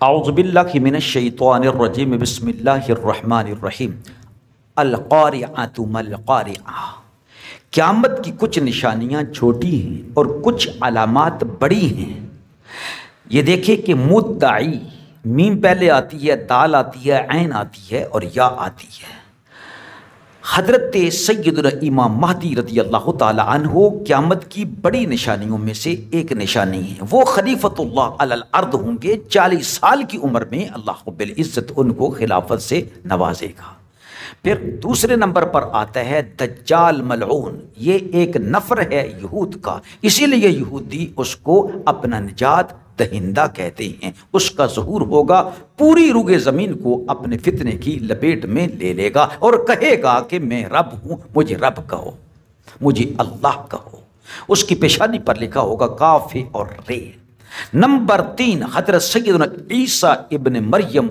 आउज़बिल्लिमिनशैतवानरजीम बसमीम अलक़ारियातुमलक़ारिया क़्यामत की कुछ निशानियाँ छोटी हैं और कुछ अलामत बड़ी हैं ये देखिए कि मुद्दाई मीम पहले आती है दाल आती है ऐन आती है और या आती है हज़रत सैदुल इमाम महदी रदी अल्लाह तहो क़्यामत की बड़ी निशानियों में से एक निशानी है। वो खलीफतुल्लाह होंगे, चालीस साल की उम्र में अल्लाह बिल्ज़त उनको खिलाफत से नवाजेगा। फिर दूसरे नंबर पर आता है, दज्जाल मलून ये एक नफ़र है यहूद का। इसीलिए यहूदी उसको अपना निजात दहिंदा कहते हैं, उसका जहूर होगा, पूरी रुगे ज़मीन को अपने फितने की लपेट में ले लेगा और कहेगा कि मैं रब हूँ, मुझे रब कहो, मुझे अल्लाह कहो। उसकी पेशानी पर लिखा होगा, काफे और रे। नंबर तीन, हज़रत सैद ईसा इबन मरियम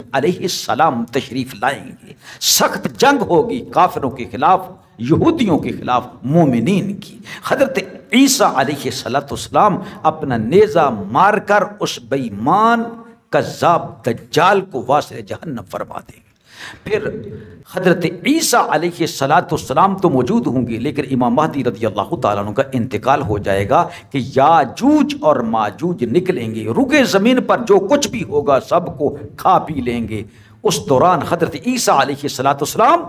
सलाम तशरीफ़ लाएँगे। सख्त जंग होगी काफिरों के खिलाफ, यहूदियों के खिलाफ मोमिन की। हज़रत ईसा सलाम अपना नेज़ा मारकर उस बेईमान कज़ाब दज्जाल को वासल जहन्नम फरमा देंगे। फिर हज़रत ईसा सलाम तो मौजूद होंगे, लेकिन इमाम महदी रदी अल्लाह तु का इंतकाल हो जाएगा कि याजूज और माजूज निकलेंगे। रुके ज़मीन पर जो कुछ भी होगा, सबको खा पी लेंगे। उस दौरान हज़रत ईसा सलाम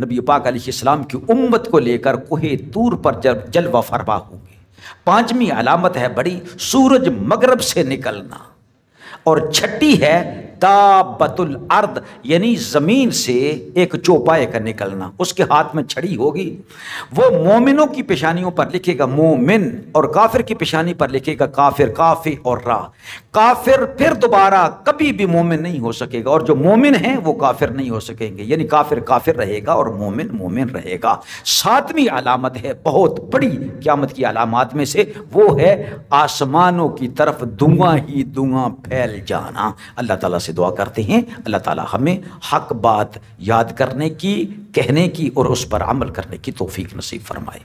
नबी पाक अलीम की उम्मत को लेकर कोहे तूर पर जल, जलवा फरमा होंगे। पांचवी अलामत है बड़ी, सूरज मगरब से निकलना। और छठी है दाबतुल अर्द, यानी ज़मीन से एक चौपाए का निकलना, उसके हाथ में छड़ी होगी। वो मोमिनों की पेशानियों पर लिखेगा मोमिन, और काफिर की पेशानी पर लिखेगा काफिर, काफ़ी और रा। काफिर फिर दोबारा कभी भी मोमिन नहीं हो सकेगा, और जो मोमिन है, वो काफिर नहीं हो सकेंगे। यानी काफिर काफिर रहेगा, और मोमिन मोमिन रहेगा। सातवीं अलामत है, बहुत बड़ी क्यामत की अलामत में से, वो है आसमानों की तरफ़ धुआँ ही धुआँ फैल जाना। अल्लाह ताला से दुआ करते हैं। अल्लाह ताला हमें हक बात याद करने की, कहने की और उस पर अमल करने की तोफ़ी नसीब फरमाए।